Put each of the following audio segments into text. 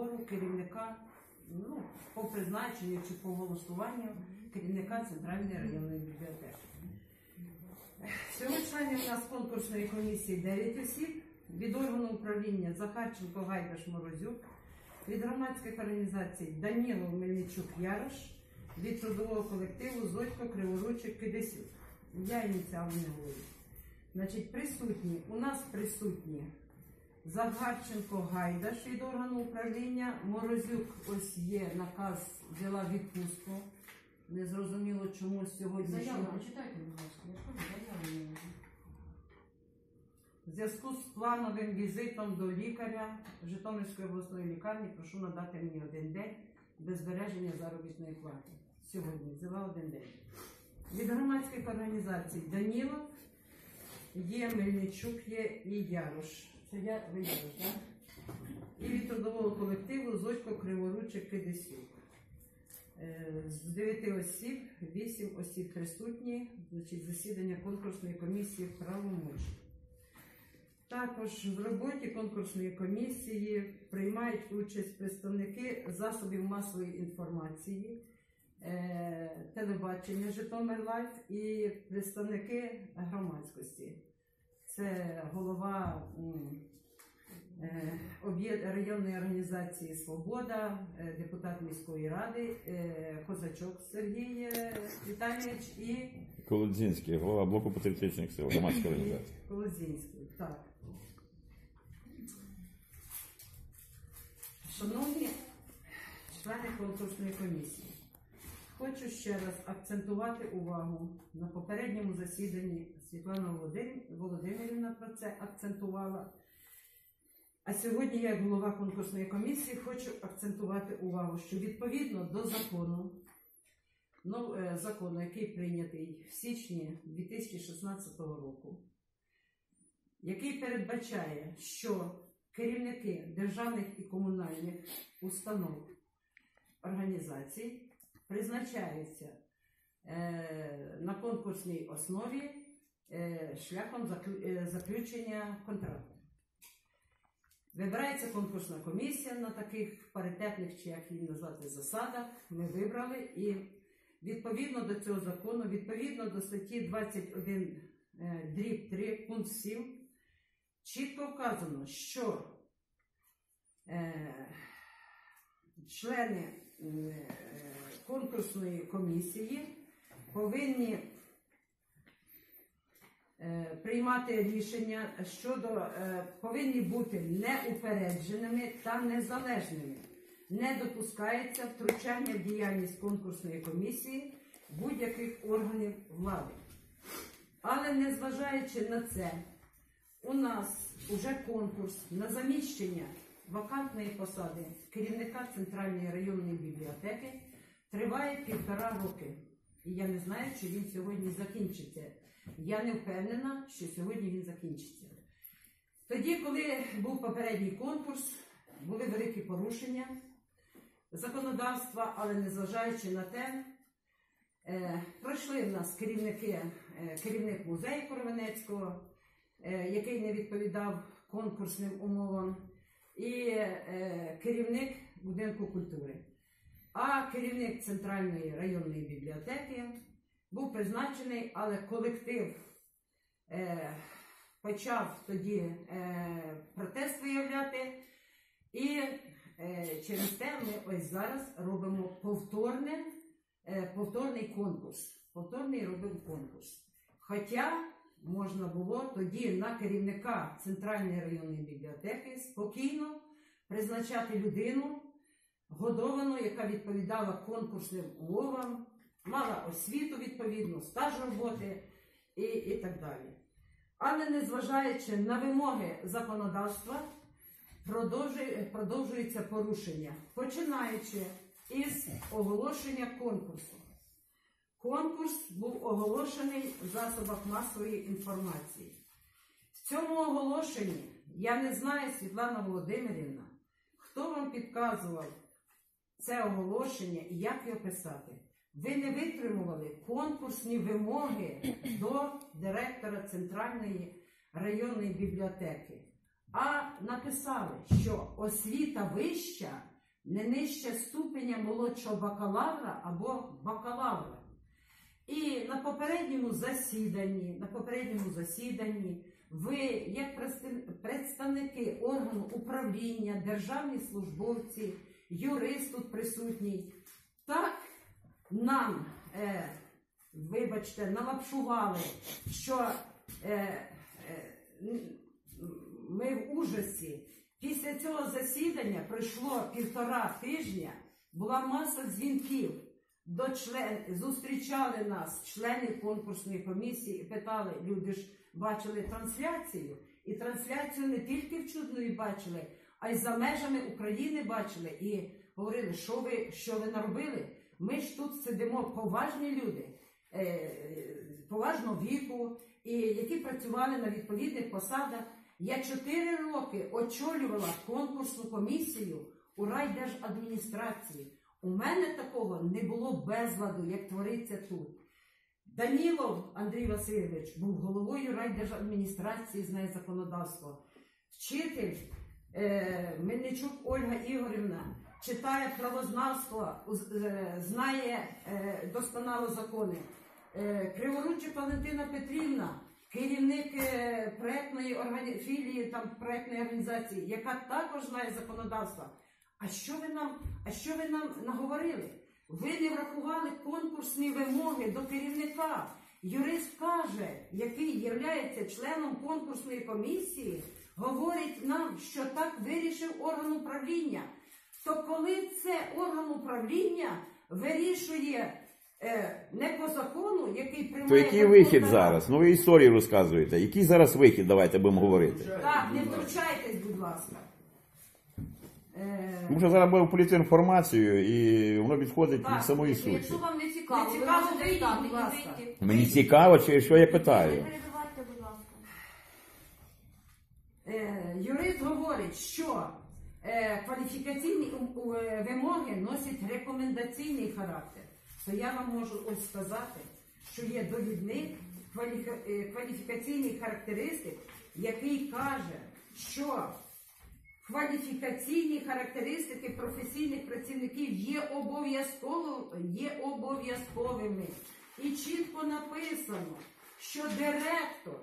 добору керівника ну, по призначенню чи по голосуванню керівника Центральної районної бібліотеки. Всього членів у нас конкурсної комісії 9 осіб. Від органу управління Захарченко Гайдаш Морозюк, від громадських організацій Данілов Мельничук Ярош, від трудового колективу Зодько Криворучик Кидесюк. Я ініціал не говорю. Значить, присутні, у нас присутні Загарченко Гайдаш від органу управління. Морозюк ось є наказ, взяла відпустку. Незрозуміло, чому сьогодні. Заяву прочитайте, будь ласка. В зв'язку з плановим візитом до лікаря Житомирської обласної лікарні прошу надати мені один день без збереження заробітної плати. Сьогодні взяла один день. Від громадських організацій Данілов є Мельничук, є і Ярош. Це я ви так? І від трудового колективу Зодько Криворучик Кидисюк. Е, З 9 осіб, 8 осіб присутні, значить, засідання конкурсної комісії в. Також в роботі конкурсної комісії приймають участь представники засобів масової інформації, е, телебачення Житомир Лайф і представники громадськості. Це голова е, районної організації Свобода, е, депутат міської ради, е, Козачок Сергій Віталійович і Колодзінський, голова блоку патріотичних сил, громадська організація. Колозінський, так. Шановні члени конкурсної комісії, хочу ще раз акцентувати увагу на попередньому засіданні Світлана Володимирівна про це акцентувала. А сьогодні я, як голова конкурсної комісії, хочу акцентувати увагу, що відповідно до закону, ну, е, закону, який прийнятий в січні 2016 року, який передбачає, що керівники державних і комунальних установ організацій призначаються е, на конкурсній основі шляхом е, заключення контракту. Вибирається конкурсна комісія на таких паритетних, чи як її назвати, засадах. Ми вибрали і відповідно до цього закону, відповідно до статті 21 е, дріб 3 пункт 7, чітко вказано, що е, члени е, конкурсної комісії повинні е, приймати рішення щодо е, повинні бути неупередженими та незалежними. Не допускається втручання в діяльність конкурсної комісії будь-яких органів влади. Але незважаючи на це, у нас уже конкурс на заміщення вакантної посади керівника Центральної районної бібліотеки триває півтора роки. І я не знаю, чи він сьогодні закінчиться. Я не впевнена, що сьогодні він закінчиться. Тоді, коли був попередній конкурс, були великі порушення законодавства, але незважаючи на те, е, пройшли в нас керівники, е, керівник музею Коровенецького, е, який не відповідав конкурсним умовам, і керівник будинку культури. А керівник Центральної районної бібліотеки був призначений, але колектив е, почав тоді е, протест виявляти. І е, через те ми ось зараз робимо повторне, е, повторний конкурс. Повторний робимо конкурс. Хоча можна було тоді на керівника Центральної районної бібліотеки спокійно призначати людину, годовану, яка відповідала конкурсним умовам, мала освіту відповідну, стаж роботи і, і так далі. Але незважаючи на вимоги законодавства, продовжується порушення, починаючи із оголошення конкурсу. Конкурс був оголошений в засобах масової інформації. В цьому оголошенні я не знаю, Світлана Володимирівна, хто вам підказував це оголошення і як його писати. Ви не витримували конкурсні вимоги до директора Центральної районної бібліотеки, а написали, що освіта вища не нижче ступеня молодшого бакалавра або бакалавра. І на попередньому засіданні, на попередньому засіданні ви, як представники органу управління, державні службовці, юрист тут присутній, нам, е, вибачте, налапшували, що е, е, ми в ужасі. Після цього засідання пройшло півтора тижня, була маса дзвінків до член... зустрічали нас члени конкурсної комісії і питали, люди ж бачили трансляцію. І трансляцію не тільки в Чуднові бачили, а й за межами України бачили. І говорили, що ви, що ви наробили. Ми ж тут сидимо поважні люди, е, поважного віку, які працювали на відповідних посадах. Я чотири роки очолювала конкурсну комісію у райдержадміністрації. У мене такого не було безладу, як твориться тут. Данілов Андрій Васильович був головою райдержадміністрації, знає законодавство. Вчитель е, Мельничук Ольга Ігорівна читає правознавство, е, знає е, досконало закони. Е, Валентина Петрівна, керівник проектної філії там проектної організації, яка також знає законодавство. А що ви нам, а що ви нам наговорили? Ви не врахували конкурсні вимоги до керівника. Юрист каже, який є членом конкурсної комісії, говорить нам, що так вирішив орган управління. То коли це орган управління вирішує е, не по закону, який приймає То який вихід зараз? Ну ви історії розказуєте. Який зараз вихід, давайте будемо говорити. Так, не втручайтесь, будь ласка. Е, Тому що зараз будемо політи інформацію і воно відходить Так, від самої суті. Якщо вам не цікаво, Не ви цікаво, можете вийдіть, будь і ласка. вийти. Мені цікаво, чи що я питаю. перебивайте, будь ласка. Е, юрист говорить, що кваліфікаційні ум- у- е, вимоги носять рекомендаційний характер. То я вам можу ось сказати, що є довідник е, кваліфікаційних характеристик, який каже, що кваліфікаційні характеристики професійних працівників є обов'язково є обов'язковими. І чітко написано, що директор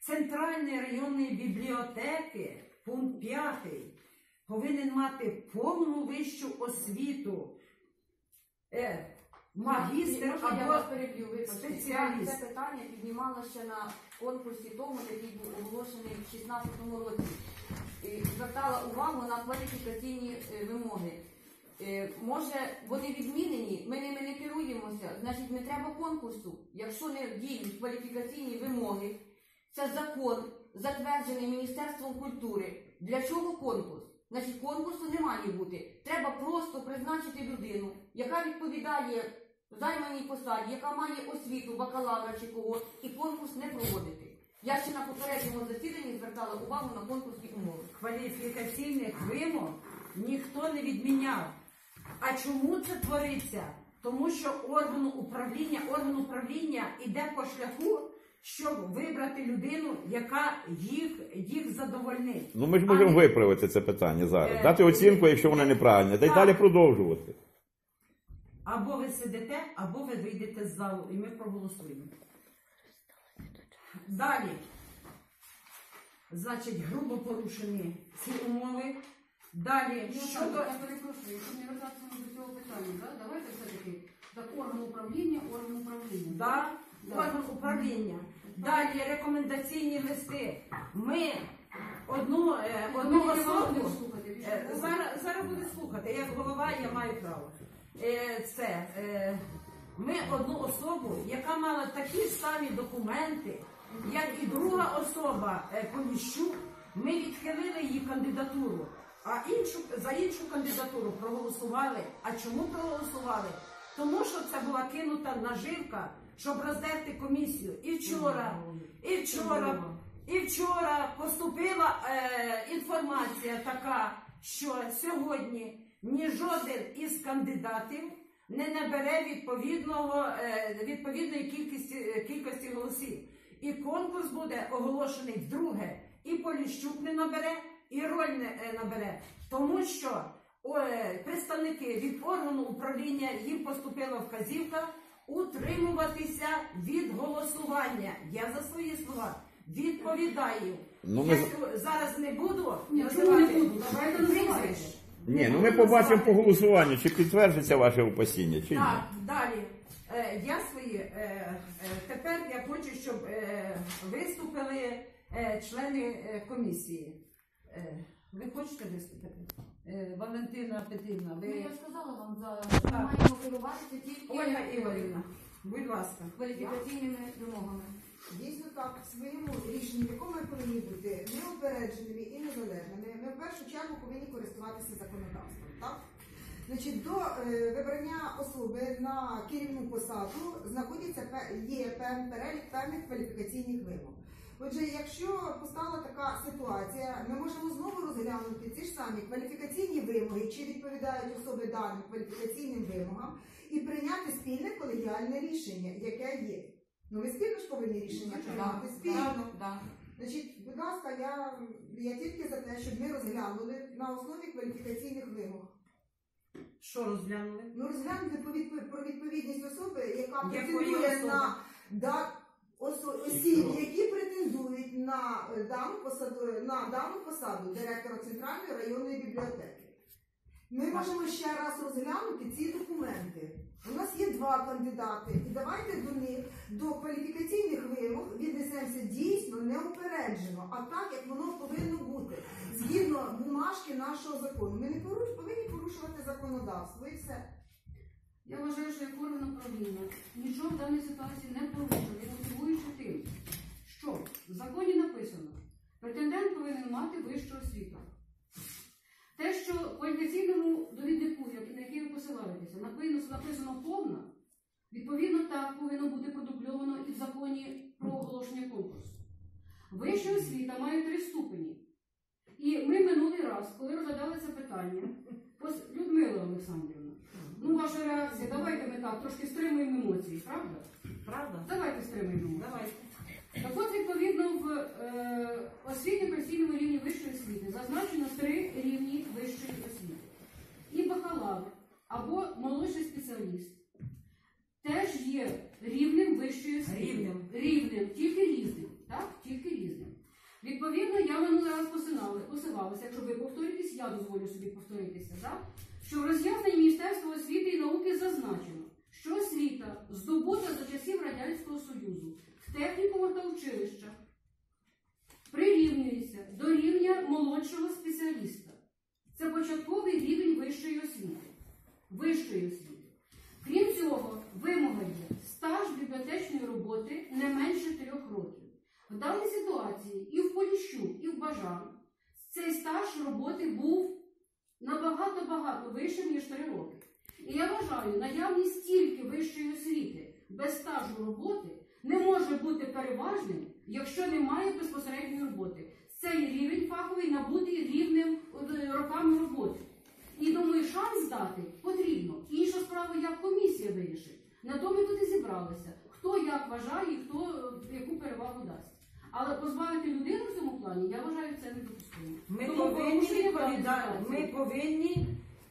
Центральної районної бібліотеки, пункт 5, повинен мати повну вищу освіту, е, магістр Можна я вас переб'ю, спеціаліст. Це питання піднімалося ще на конкурсі тому, який був оголошений в 2016 році. Звертала увагу на кваліфікаційні е, вимоги. Е, Може, вони відмінені, ми ними не керуємося, значить не треба конкурсу. Якщо не діють кваліфікаційні вимоги, це закон, затверджений Міністерством культури. Для чого конкурс? Значить, конкурсу не має бути. Треба просто призначити людину, яка відповідає займаній посаді, яка має освіту, бакалавра чи кого, і конкурс не проводити. Я ще на попередньому засіданні звертала увагу на конкурсні умови. кваліфікаційних вимог ніхто не відміняв. А чому це твориться? Тому що органу управління, орган управління іде по шляху, щоб вибрати людину, яка їх, їх задовольнить. Ну ми ж можемо не- виправити це питання зараз. Е, Дати оцінку, якщо вона неправильна, та й далі продовжувати. Або ви сидите, або ви вийдете з залу, і ми проголосуємо. Далі. Значить, грубо порушені ці умови. Далі, Ну, щодо я перепрошую, якщо не вертатися до цього питання, да? давайте все-таки так, орган управління, орган управління. Да, орган управління. Далі рекомендаційні листи. Ми одну, е, одну особу. е. Зараз, зараз буде слухати. Як голова я маю право. Е, Це е, ми одну особу, яка мала такі самі документи, як і друга особа е, Поліщук, ми відхилили її кандидатуру. А іншу за іншу кандидатуру проголосували. А чому проголосували? Тому що це була кинута наживка, щоб роздерти комісію. І вчора, і вчора, і вчора поступила е, інформація така, що сьогодні ні жоден із кандидатів не набере відповідного, е, відповідної кількості, е, кількості голосів. І конкурс буде оголошений вдруге. І Поліщук не набере, і роль не е, набере. Тому що е, представники від органу управління їм поступила вказівка утримуватися від голосування. Я за свої слова відповідаю. Ну, ми Я цього зараз не буду називати? Давайте прізвищ. Ні, ну ми побачимо по голосуванню, чи підтверджиться ваше опасіння, чи ні. Так, далі. Е, я свої, е, е, тепер я хочу, щоб е, виступили е, члени е, комісії. Е, ви хочете виступити? Е, Валентина Петрівна, Ну, ви я сказала вам зараз, що ми маємо керуватися тільки Ольга Ігорівна, будь ласка. кваліфікаційними вимогами. Дійсно так, в своєму рішенні, в якому ми повинні бути неупередженими і незалежними, ми в першу чергу повинні користуватися законодавством. Так? Значить, до е, вибрання особи на керівну посаду знаходиться пе- є певний перелік певних кваліфікаційних вимог. Отже, якщо постала така ситуація, ми можемо знову розглянути ці ж самі кваліфікаційні вимоги, чи відповідають особи даним кваліфікаційним вимогам, і прийняти спільне колегіальне рішення, яке є. Ну ви спільно ж повинні рішення приймати спільно. Да. Значить, будь ласка, я, я тільки за те, щоб ми розглянули на основі кваліфікаційних вимог. Що розглянули? Ну розглянути про, відпо- про відповідність особи, яка Якої особи? на да, осо- осіб, які претендують на е, дану посаду на дану посаду директора центральної районної бібліотеки. Ми можемо ще раз розглянути ці документи. У нас є два кандидати, і давайте до них до кваліфікаційних вимог віднесемося дійсно неупереджено, а так як воно повинно бути згідно бумажки нашого закону. Ми не поруш- повинні порушувати законодавство і все. Я вважаю, що як орган управління нічого в даній ситуації не порушує, мотивуючи тим, що в законі написано, претендент повинен мати вищу освіту. Те, що в кваліфікаційному довіднику, на який ви посилаєтеся, написано, написано повна, відповідно так повинно бути продубльовано і в законі про оголошення конкурсу. Вища освіта має три ступені. І ми минулий раз, коли розглядали це питання, Людмила Олександрівна, ну ваша реакція, давайте ми так трошки стримуємо емоції, правда? Правда? Давайте стримуємо емоції. Давайте. Так от, відповідно, в е, освітньо-професійному рівні вищої освіти зазначено три рівні вищої освіти. І бакалавр або молодший спеціаліст теж є рівнем вищої освіти. Рівнем. Рівнем, тільки різним. Так? Тільки різним. Відповідно, я минулий раз посилала, посилалася, якщо ви повторитесь, я дозволю собі повторитися, так? що в роз'ясненні Міністерства освіти і науки зазначено, що освіта здобута за часів Радянського Союзу в технікумах та училищах прирівнюється до рівня молодшого спеціаліста. Це початковий рівень вищої освіти. Вищої освіти. Крім цього, вимога є стаж бібліотечної роботи не менше трьох років. В даній ситуації і в Поліщук, і в Бажан цей стаж роботи був набагато-багато вищим, ніж 3 роки. І я вважаю, наявність стільки вищої освіти без стажу роботи не може бути переважним, якщо немає безпосередньої роботи. Цей рівень фаховий набутий рівнем е, роками роботи. І думаю, шанс дати потрібно. Інша справа, як комісія вирішить. На то ми тут і зібралися. Хто як вважає, і хто е, яку перевагу дасть. Але позбавити людину в цьому плані, я вважаю, це недопустимо. Ми Тому повинні порушення відповідати. даної Ми ситуації. повинні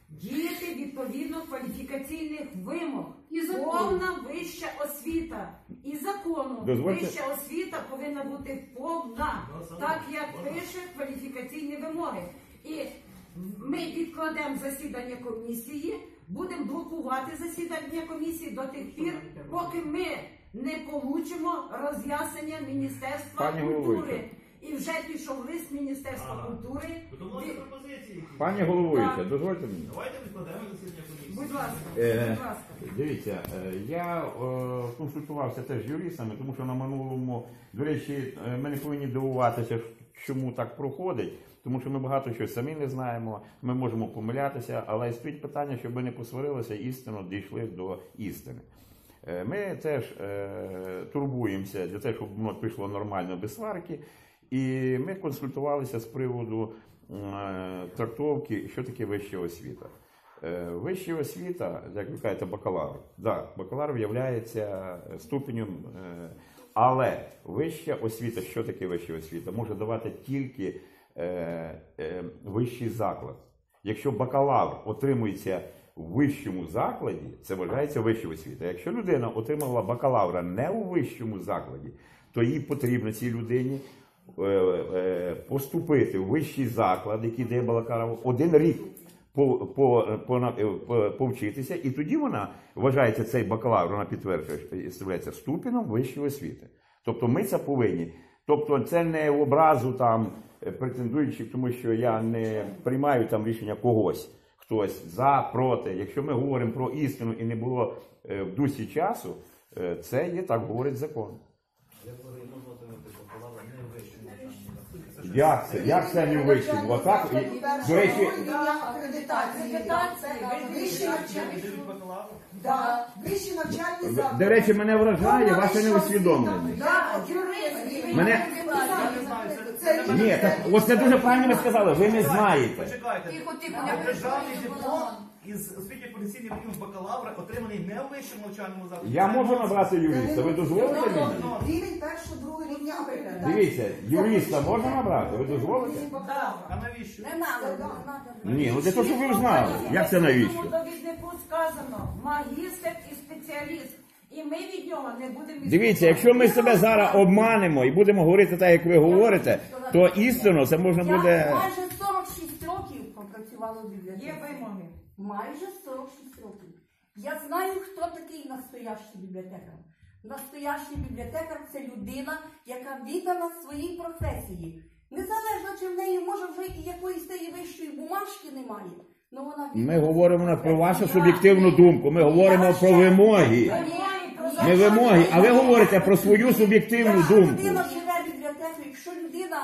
діяти відповідно кваліфікаційних вимог. І закону. Повна вища освіта. І закону Дозвольте. вища освіта повинна бути повна, так як пише кваліфікаційні вимоги. І ми відкладемо засідання комісії, будемо блокувати засідання комісії до тих пір, поки ми не получимо роз'яснення Міністерства Пані культури. головуюча. І вже пішов лист Міністерства Ага. культури. Пані головуюча, дозвольте мені. Давайте відкладемо засідання комісії. Будь ласка, Е, будь ласка. Дивіться, е, я е, консультувався теж з юристами, тому що на минулому, до речі, ми не повинні дивуватися, чому так проходить, тому що ми багато чого самі не знаємо, ми можемо помилятися, але стоїть питання, щоб ми не посварилися, істинно дійшли до істини. Ми теж турбуємося для того, щоб воно пішло нормально без сварки. І ми консультувалися з приводу трактовки, що таке вища освіта. Е, Вища освіта, як ви кажете, бакалавр. Да, бакалавр є ступенем, е, але вища освіта, що таке вища освіта, може давати тільки е, е, вищий заклад. якщо бакалавр отримується в вищому закладі, це вважається вища освіта. Якщо людина отримала бакалавра не у вищому закладі, то їй потрібно цій людині е, е, поступити в вищий заклад, який дає бакалавр, один рік по, по, е, по- повчитися, і тоді вона вважається цей бакалавр, вона підтверджує, ставляється ступеном вищої освіти. Тобто ми це повинні. Тобто це не в образу там е, претендуючи, тому що я не приймаю там рішення когось, хтось за, проти. Якщо ми говоримо про істину і не було е, в дусі часу, це є так говорить закон. Як це? Як це не вищому? Отак, і- до речі, акредитації. Вищі навчальні? Да, вищі навчальні заклади. До речі, мене вражає ваше неусвідомлення. Да. Мене- Це Ні, так оце дуже правильно ви сказали, ви не знаєте. Почекайте. Тихо, тихо, А Державний виходь, диплом Роман. із освітньо професійним рівнем бакалавра отриманий не в вищому навчальному закладі. Я можу набрати юриста, ви дозволите мені? Рівень першого, другого рівня. Дивіться, юриста можна набрати, ви дозволите? А навіщо? Не надо, не надо. Ні, ну для того, щоб ви знали. Як це навіщо? Довіднику сказано магістр і спеціаліст. І ми від нього не будемо Дивіться, якщо ми себе зараз обманемо і будемо говорити так, як ви говорите, то істинно це можна Я буде. майже 46 років пропрацювала в бібліотеці. Є вимоги. Майже 46 років. Я знаю, хто такий настоящий бібліотекар. Настоящий бібліотекар це людина, яка віддана своїй професії. Незалежно, чи в неї може вже і якоїсь тієї вищої бумажки немає. Ну вона Ми віддана говоримо своїй про вашу суб'єктивну думку. Ми говоримо про вимоги. Ми вимоги, а ви говорите про свою суб'єктивну думку. людина живе в якщо людина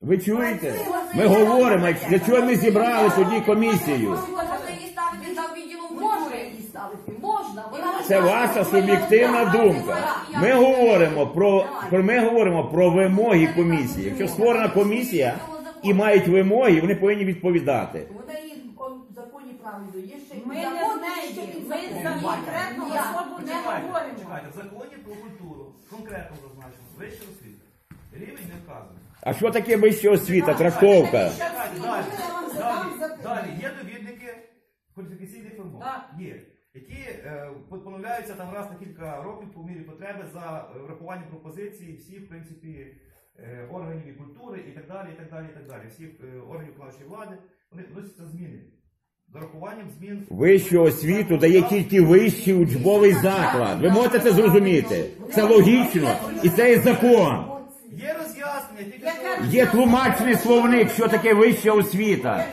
Ви чуєте? Ми говоримо, для чого ми зібрали тоді комісію. Це ваша суб'єктивна думка. Ми говоримо про, про ми говоримо про вимоги комісії. Якщо створена комісія і мають вимоги, вони повинні відповідати. У неї он, в законі правильно. Є ще Ми не закон, з ще неї. Ми за конкретну особу не Почекайте, говоримо. почекайте. В законі про культуру конкретно зазначено вища освіта. Рівень не вказаний. А що таке вища освіта, трактовка? Чекайте, далі. Я вам задам Далі, запитання. далі. Є довідники кваліфікаційних вимог. Так. Є. Які е, поновляються там раз на кілька років по мірі потреби за е, врахуванням пропозицій всіх, в принципі, е, органів і культури і так далі, і так далі, і так далі. Всіх е, органів виконавчої влади, вони вносяться зміни. Вищу освіту дає тільки вищий учбовий заклад. Ви можете це зрозуміти. Це логічно. І це є закон. Є роз'яснення, тільки Є тлумачний словник, що таке вища освіта.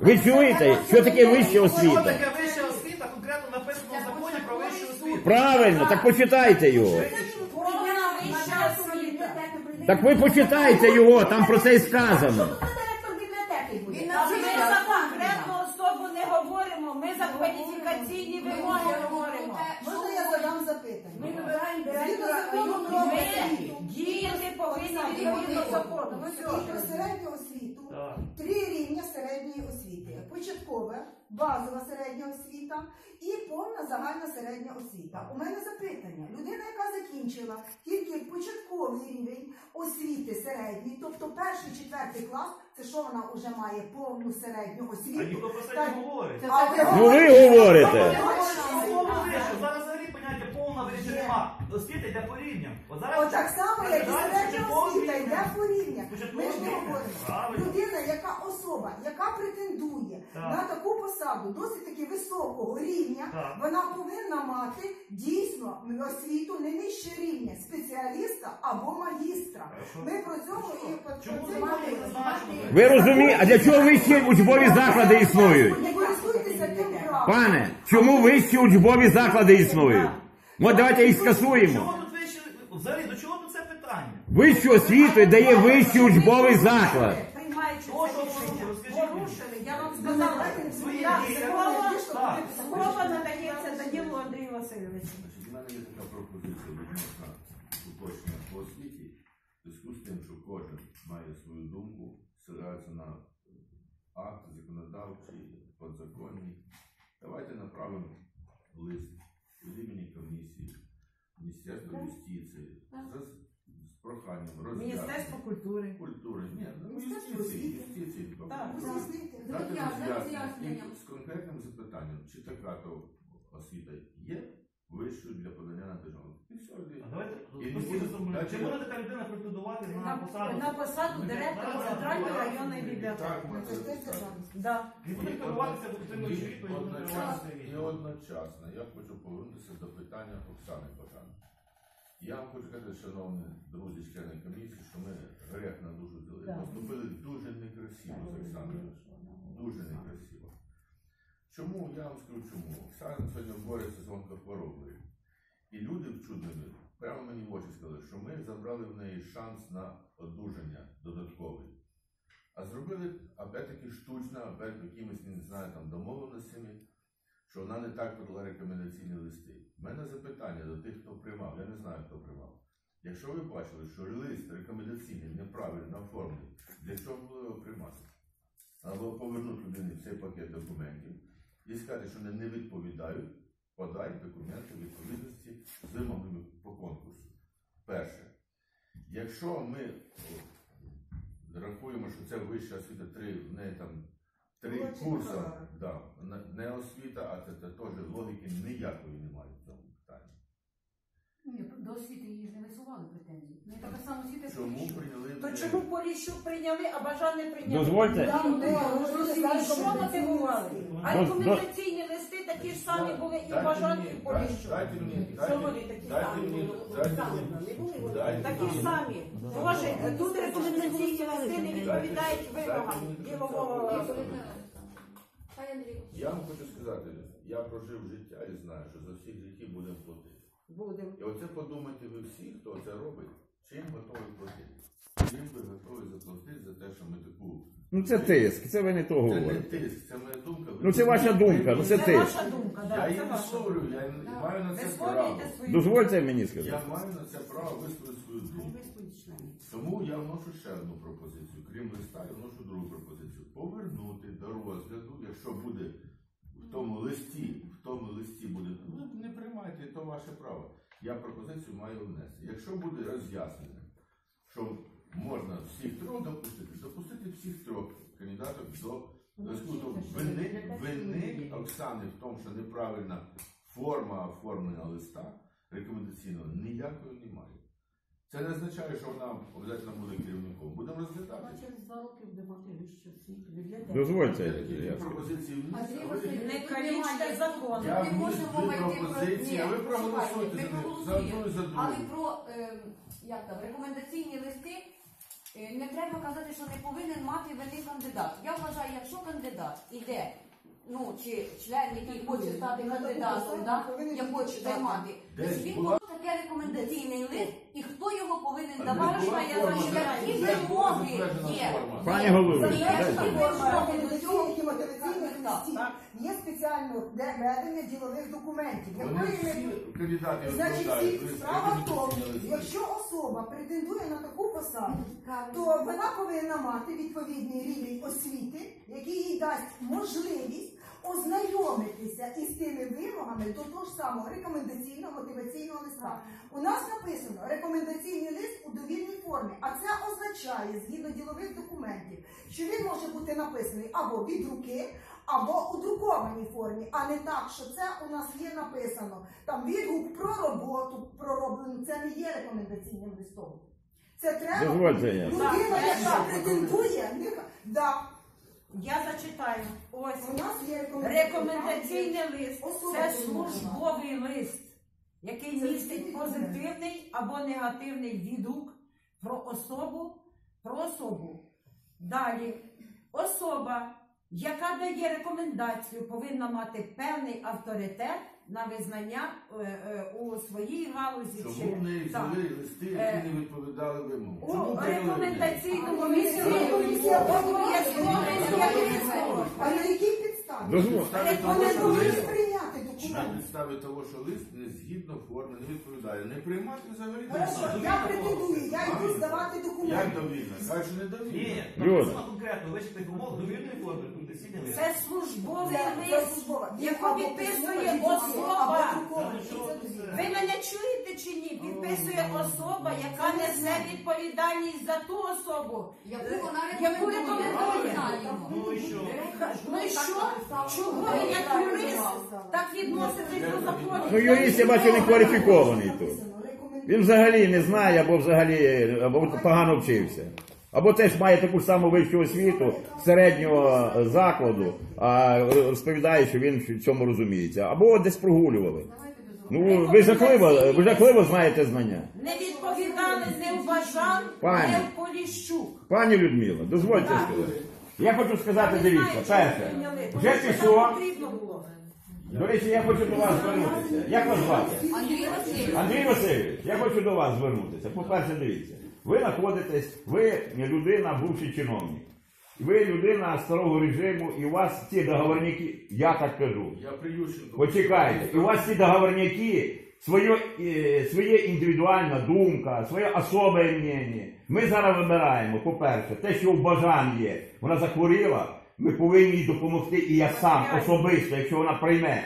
Ви чуєте, що таке вища що освіта? таке вища освіта, конкретно написано в законі про вищу освіту. Правильно, так почитайте його. Так ви почитайте його, там про це і сказано. Хто директор бібліотеки буде? Він А на ми всіх за конкретну особу не говоримо, ми за кваліфікаційні вимоги говоримо. Можна я задам запитання? Ми вибираємо директора. Ми діяти повинні відповідно закону. Ви про середню освіту. Три рівня середньої освіти: початкова, базова середня освіта і повна загальна середня освіта. У мене запитання: людина, яка закінчила тільки початковий рівень освіти середньої, тобто перший четвертий клас, це що вона вже має повну середню А освіту? ніхто про це не говорить. А ви Ну ви говорите. Зараз взагалі поняття повна вища нема. Освіта йде по рівням. От зараз От так само, як і середня освіта йде по рівнях. Ми ж не говоримо. Людина, яка особа, яка претендує Так. на таку посаду досить таки високого рівня, Так. вона повинна мати дійсно освіту не нижче рівня спеціаліста або магістра. Ми про цьому і про ви розумієте, а для чого вищі учбові заклади існують? Не користуйтеся тим правом. Пане, чому вищі учбові заклади існують? Ну давайте їх скасуємо. Чого тут вище? Взагалі, до чого тут це питання? Вищу освіту дає вищий учбовий заклад. Приймаючи Що, це що, рішення, що, розкажіть мені. порушили. Я вам сказала, Свої так, слово, Так. слово надається Данілу Андрію Васильовичу. У мене є така пропозиція уточнення по освіті. В зв'язку з тим, що кожен має свою думку, ссилається на акт законодавчий, подзаконний. Давайте направимо лист від імені комісії, Міністерства юстиції проханням Міністерство культури. культури. Ні, ну, Міністерство юстиції, освіти. юстиції. Так, Роз'яснити. Дати роз'яснення роз'ясненням. з конкретним запитанням, чи така то освіта є вищою для подання на державу. І все. і- А давайте І не. Чи може така людина претендувати на На, посаду? на посаду директора Центральної районної да. бібліотеки. Так, Це ж теж державна. Да. Він буде керуватися відповідь, буде Одночасно, і одночасно я хочу повернутися до питання Оксани Бажан. Я вам хочу сказати, шановні друзі, члени комісії, що ми грех на душу взяли. Так. Поступили дуже некрасиво з Оксаною. Дуже некрасиво. Чому? Я вам скажу чому. Оксана сьогодні бореться з онкохворобою. І люди чудними прямо мені в очі сказали, що ми забрали в неї шанс на одужання додатковий. А зробили опять-таки штучно, опять якимись, не знаю, там домовленостями, що вона не так подала рекомендаційні листи. У мене запитання до тих, хто приймав, я не знаю, хто приймав. Якщо ви бачили, що лист рекомендаційний неправильно оформлений, для чого було його приймати? Або повернути людині цей пакет документів і сказати, що вони не відповідають, подай документи відповідності з вимогами по конкурсу. Перше, якщо ми рахуємо, що це вища освіта, три, в неї там три курси, бакалаври. да, не освіта, а це, це теж логіки ніякої немає в цьому питанні. Ні, до освіти її ж не висували претензії. Ну, Чому Поліщук. прийняли То чому Поліщук прийняли, а Бажан не прийняли? Дозвольте. Да, ну, що мотивували? А рекомендаційні листи такі ж самі були і Дайте Бажан, мені, і Поліщук. Дайте мені, Що дайте вони мені, такі дайте самі мені, були? дайте Оксана, мені, не були вони? дайте Такі ж мені. самі. Боже, тут рекомендаційні листи не відповідають вимогам ділового. Я вам хочу сказати, я прожив життя і знаю, що за всі гріхи будемо платити. Будемо. І оце подумайте ви всі, хто це робить, чим готові платити. Чим ви готові заплатити за те, що ми таку. Ну це тиск, це ви не то Це не говорите. тиск, це моя думка. Ну це ваша думка, ну це Це тиск. ваша думка, Я да, її це ваша. висловлюю, я не- маю на це право. Висловлюйте свою. Дозвольте мені сказати. Я маю на це право висловити свою думку. Тому я вношу ще одну пропозицію. Крім листа, я вношу другу пропозицію. Повернути до розгляду, якщо буде в тому листі, в тому листі буде, ну не приймайте, то ваше право. Я пропозицію маю внести. Якщо буде роз'яснення, що можна всіх трьох допустити, допустити всіх трьох кандидатів до розкуту. Вини, вини Оксани в тому, що неправильна форма оформлення листа рекомендаційного ніякої немає. Це не означає, що вона обов'язково буде керівником. Будемо розглядати. через два роки буде мати вищу освіту. Дозвольте. Які пропозиції Андрій а ви- Васильович, Не тут калічте закон. Я Ми вніс можемо дві вийти про- пропозиції, а ви Ні, проголосуйте слухайте, за ми них, за одну і за другу. Але про ем, як там, рекомендаційні листи е, не треба казати, що не повинен мати вини кандидат. Я вважаю, якщо кандидат іде, ну чи член, який хоче стати кандидатом, да, я хочу займати, Десь він була- повинен таке рекомендаційний лист, і хто його повинен давати, що я де- Які вимоги є? Пані головуюча, Є дайте. спеціально де- ведення ділових документів. Вони Якої всі ми кандидати Значить, відповідають. всі- справа в тому, якщо особа претендує на таку посаду, то вона повинна мати відповідний рівень освіти, який їй дасть можливість ознайомитися із тими вимогами до того ж самого рекомендаційного мотиваційного листа. У нас написано рекомендаційний лист у довільній формі, а це означає, згідно ділових документів, що він може бути написаний або від руки, або у друкованій формі, а не так, що це у нас є написано там відгук про роботу пророблену. Це не є рекомендаційним листом. Це треба людина, яка претендує, да, Я зачитаю. Ось. у нас є Рекомендаційний лист це службовий лист, який містить позитивний або негативний відгук про особу, про особу. Далі, особа, яка дає рекомендацію, повинна мати певний авторитет на визнання е, е, у своїй галузі. Чому чи- в неї взяли листи, Е, які не відповідали вимогам? У рекомендаційну комісію людей? рекомендаційному Комісія- листі комісія обов'язково обов'язково. А на якій підставі на документи. підставі того, що лист не згідно форми, не відповідає. Не приймати взагалі. Хорошо, я претендую, я йду здавати Як документи. довільно? Кажуть, що не довільно. Ні, написано конкретно, вичитати умов довірної форми, рекомендаційний лист. Це службовий Це- це лист, службова. яку Або підписує письмова, особа. друкована. Ви мене чуєте чи ні? Підписує особа, яка несе відповідальність за ту особу. Яку вона Яку рекомендує. Ну і що? Ну і що? Чого ви як юрист так відноситесь до закону? Ну, юрист, я бачу, не кваліфікований тут. Він взагалі не знає, або взагалі або погано вчився. Або теж має таку ж саму вищу освіту середнього закладу, а розповідає, що він в цьому розуміється. Або десь прогулювали. Ну, ви жахливо, ви жахливо знаєте знання. Не відповідали не в Бажан, Пані. не в Поліщук. Пані Людмила, дозвольте сказати. Я хочу сказати, дивіться, перше, вже пішло. Потрібно було. До речі, я хочу до вас звернутися. Як вас звати? Андрій Васильович. Андрій Васильович, я хочу до вас звернутися. По-перше, дивіться, ви знаходитесь, ви людина, бувший чиновник. Ви людина старого режиму, і у вас ці договорники, я так кажу. Я Почекайте, і у вас ці договорники, своє, е, своє індивідуальна думка, своє особе мнення. Ми зараз вибираємо, по-перше, те, що в Бажан є, вона захворіла, ми повинні їй допомогти, і я сам особисто, якщо вона прийме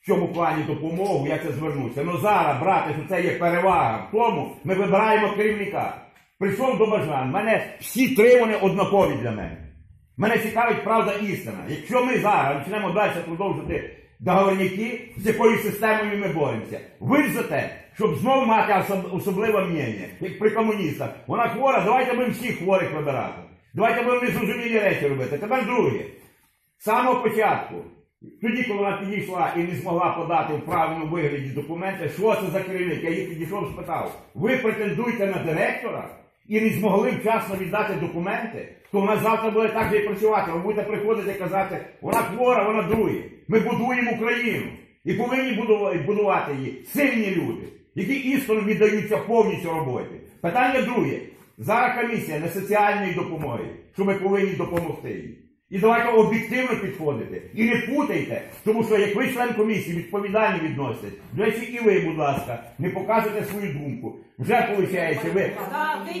в цьому плані допомогу, я це звернуся. Ну зараз, брати, що це є перевага в тому, ми вибираємо керівника. Прийшов до Бажан, мене всі три вони однакові для мене. Мене цікавить правда істина. Якщо ми зараз почнемо далі продовжувати договорники, з якою системою ми боремося, ви ж за те, щоб знову мати особливе мнення, як при комуністах. Вона хвора, давайте будемо всіх хворих вибирати. Давайте будемо незрозумілі речі робити. Тепер друге. З самого початку, тоді, коли вона підійшла і не змогла подати в правильному вигляді документи, що це за керівник? Я її підійшов і спитав, ви претендуєте на директора і не змогли вчасно віддати документи, то вона завтра буде так же і працювати. Ви будете приходити і казати, вона хвора, вона дує. Ми будуємо Україну і повинні будувати, її сильні люди, які істинно віддаються повністю роботі. Питання друге. Зараз комісія не соціальної допомоги, що ми повинні допомогти їй. І давайте об'єктивно підходити. І не путайте, тому що як ви член комісії відповідально відноситесь, до речі, і ви, будь ласка, не показуєте свою думку. Вже виходить, ви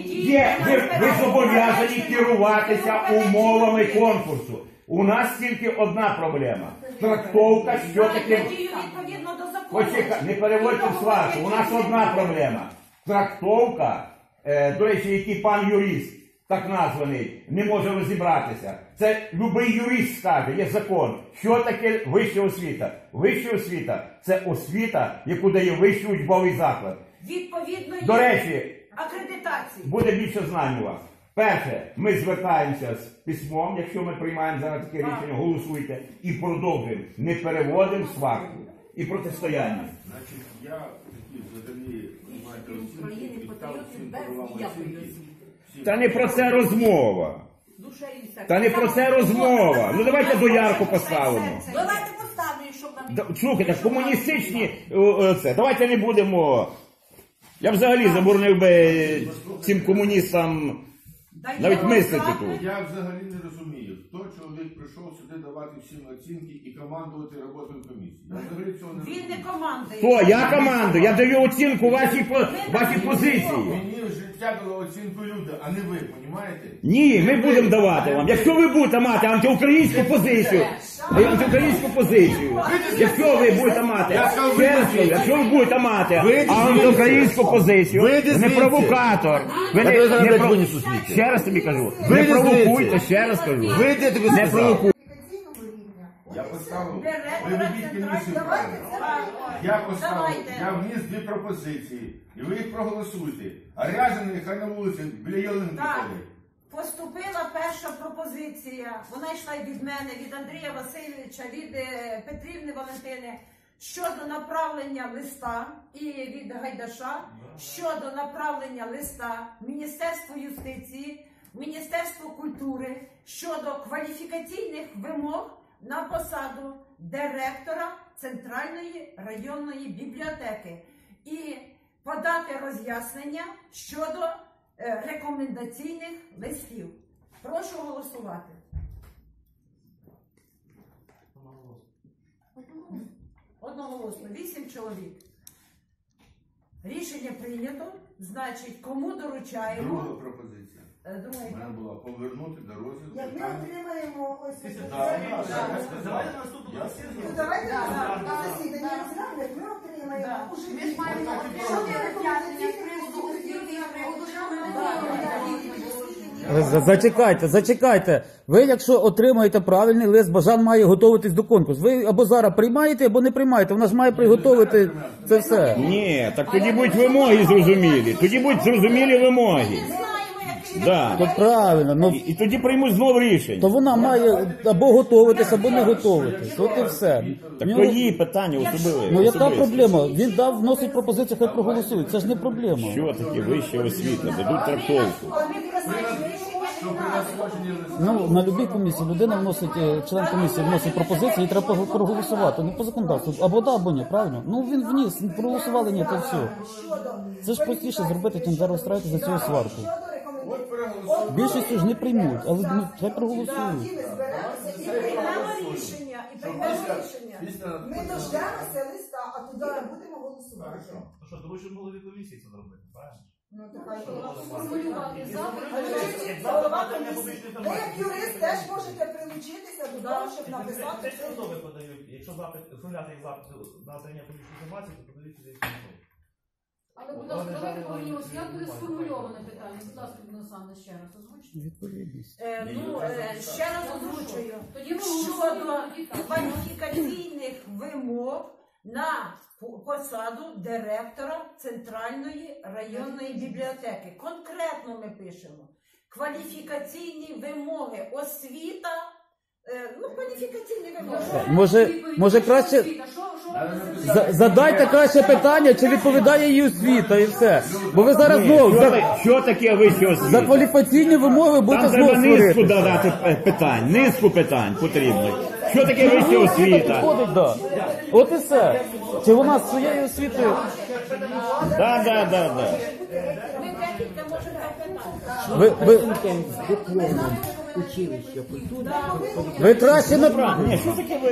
є, ви, ви зобов'язані керуватися умовами конкурсу. У нас тільки одна проблема. Трактовка, що Так, таке. я дію відповідно до закону. Почекай, не переводьте в сварку. У нас одна проблема. Трактовка, е, до речі, який пан юрист, так названий, не може розібратися. Це любий юрист скаже, є закон. Що таке вища освіта? Вища освіта це освіта, яку дає вищий учбовий заклад. Відповідно До речі, акредитації. буде більше знань у вас. Перше, ми звертаємося з письмом, якщо ми приймаємо зараз таке рішення, голосуйте, і продовжуємо. Не переводимо сварку і протистояння. Значить, я такий взагалі маєте України патріотів без ніякої освіти. Та не про це розмова. Та не про це розмова. Ну давайте доярку поставимо. Давайте поставлю, щоб нам Да, Слухайте, комуністичні о, о, це. Давайте не будемо. Я взагалі заборонив би цим комуністам навіть мислити тут. Я взагалі не розумію, чоловік прийшов сюди давати всім оцінки і командувати роботою комісії. Я взагалі цього не Він не розумію. командує. Хто? Я командую, я даю оцінку вашій, по- вашій позиції. Мені життя дало оцінку люди, а не ви, понімаєте? Ні, ми будемо давати вам. Якщо ви будете мати антиукраїнську позицію, е, антиукраїнську позицію, якщо ви будете мати, Я кажу, якщо ви будете мати антиукраїнську позицію, Вийдіть не звідси. провокатор. Ви не, ви зараз не блядь, про- гоні сусідці. Ще раз тобі кажу, не провокуйте, звідси. ще раз кажу. Вийди, тобі Не сказав. провокуйте. Я поставив, Директора ви робіть центральної- Давайте правильно. Я поставив, Давайте. я вніс дві пропозиції, і ви їх проголосуєте. А ряжений хай на вулиці біля ялинки Так. ходить. Поступила перша пропозиція. Вона йшла й від мене, від Андрія Васильовича, від е, Петрівни Валентини щодо направлення листа і від Гайдаша щодо направлення листа Міністерству юстиції, Міністерству культури щодо кваліфікаційних вимог на посаду директора Центральної районної бібліотеки і подати роз'яснення щодо е, рекомендаційних листів. Прошу голосувати. Одноголосно, вісім чоловік. Рішення прийнято. Значить, кому Друга доручаємо? пропозиція. Е, Друге. Була повернути до розгляду. Як ми отримаємо ось Так, Давайте на наступному Я засіданні. Ну, давайте Да, на да, да, розглянемо, ми отримаємо уже Ми ж маємо отримати роз'яснення з приводу освіти і приводу Зачекайте, зачекайте. Ви, якщо отримаєте правильний лист, Бажан має готуватись до конкурсу. Ви або зараз приймаєте, або не приймаєте. Вона ж має приготувати це все. Ні, так тоді будуть вимоги зрозумілі. Тоді будуть зрозумілі вимоги. Да. То правильно, ну І, і тоді приймуть знову рішення. то вона має або готуватись, або не готуватись. От і все. Так Ну, то її питання особливе. Ну яка особисте. проблема? Він дав вносить пропозицію, хай проголосують. Це ж не проблема. Що таке вища освіта? Дадуть трактовку. Ну на будь-якій комісії людина вносить е, член комісії вносить пропозиції, і треба проголосувати. Ну по законодавству або да, або ні, правильно? Ну він вніс, проголосували ні, то все. Це ж простіше зробити, чим зараз устраювати за цю сварку. Щодо рекомендацій. Більшістю ж не приймуть, але ну, хай проголосують. ми зберемося і приймемо рішення, і приймемо рішення. Ми дождемося листа, а тоді будемо голосувати. Ну що, доручимо голові комісії це зробити, правильно? Ну, така Формулювати запит. Голова комісії. Ви як юрист теж можете прилучитися до того, щоб написати якщо запит, оформляти запит на отримання публічної інформації, то подають сюди особи. Але, будь ласка, давайте повернімося. Як буде сформульоване питання? Будь ласка, Людмила ще раз озвучте. Відповідність. Е, Ну, е, ще раз озвучую. Тоді ми Щодо голосуємо. Тоді так. кваліфікаційних вимог на посаду директора Центральної районної бібліотеки. Конкретно ми пишемо кваліфікаційні вимоги, освіта, е, ну кваліфікаційні вимоги. Може, може краще? Що, за- задайте краще питання, чи відповідає її освіта, і все. Бо ви зараз знову що, за, та- що таке вища за освіта? кваліфікаційні вимоги будете Там знову треба низку створити. додати е, питань, низку питань потрібно. Що таке вища освіта? Підходить, да. От і все. Чи вона з своєю освітою? Да, да, да, да. Можемо запитати. Ви, ви, ви краще не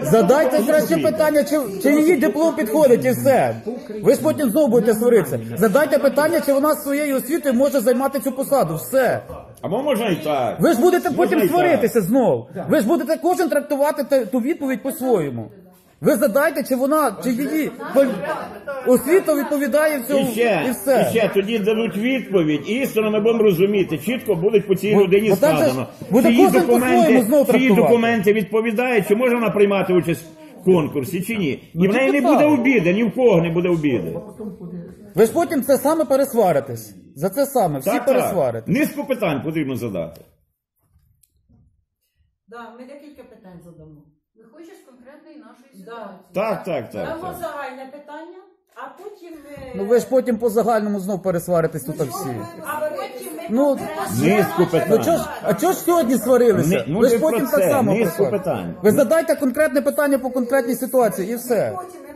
Задайте краще питання, чи, чи її диплом підходить і все. Ви ж потім знову будете сваритися. Задайте питання, чи вона своєю освітою може займати цю посаду. Все. Або можна і так. Ви ж будете потім сваритися знов. Ви ж будете кожен трактувати те- ту відповідь по-своєму. Ви задайте, чи вона, чи її освіта відповідає в цьому І ще, і все. і ще тоді дадуть відповідь, і істинно ми будемо розуміти, чітко буде по цій людині так же ж сказано. буде кожен по-своєму документи, знов чи трактувати. документи відповідають, чи може вона приймати участь в конкурсі, чи ні. І в Ну, неї не тільки буде так. обіди, ні в кого не буде обіди. Ви ж потім це саме пересваритесь. За це саме, всі Так, так. пересварите. Низку питань потрібно задати. Да, ми декілька питань задамо. Виходячи з конкретної нашої ситуації. Так, так, так. Дамо так. загальне питання, а потім ми... Ну ви ж потім по загальному знов пересваритесь тут всі. А потім ми Ну, Низку питань. Ну чого ж, а чого ж сьогодні сварилися? Ні, ну, ви ж потім про це, так само низку питань. Ви задайте конкретне питання по конкретній ситуації і все. Потім ми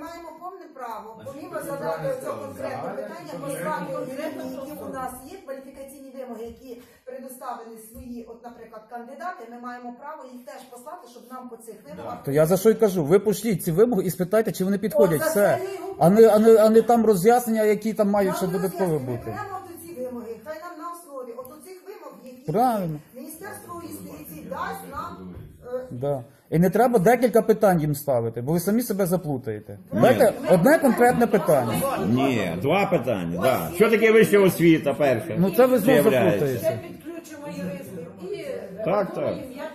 право, помімо задати цього конкретне питання, послати конкретно, які у нас є кваліфікаційні вимоги, які предоставили свої, от, наприклад, кандидати, ми маємо право їх теж послати, щоб нам по цих вимогах То я за що й кажу, ви пошліть ці вимоги і спитайте, чи вони підходять. О, Все. це. А не, а не, а не там роз'яснення, які там мають ще Нам додатково бути. Прямо от ці вимоги, хай нам на основі от цих вимог, які Правильно. Міністерство юстиції дасть нам е, Да. І не треба декілька питань їм ставити, бо ви самі себе заплутаєте. Дайте одне конкретне питання. Ні, два питання. Да. Що таке вища освіта, перше? Ну це ви знову Виявляється. заплутаєте. Підключимо юристів і Так, подумаємо, як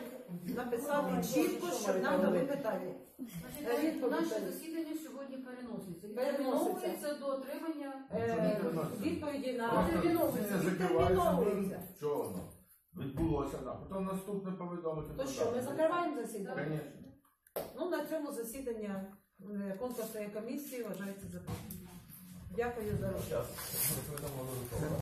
написати чітко, щоб нам дали питання. Наше засідання сьогодні переноситься. І Переноситься. До отримання Е, Відповіді на. Відтерміновується. Чого воно? Відбулося, да. Потім наступне повідомити. То що, ми закриваємо засідання? Конечно. Ну, на цьому засідання е, конкурсної комісії вважається закритим. Дякую за роботу. Зараз, ми повідомили.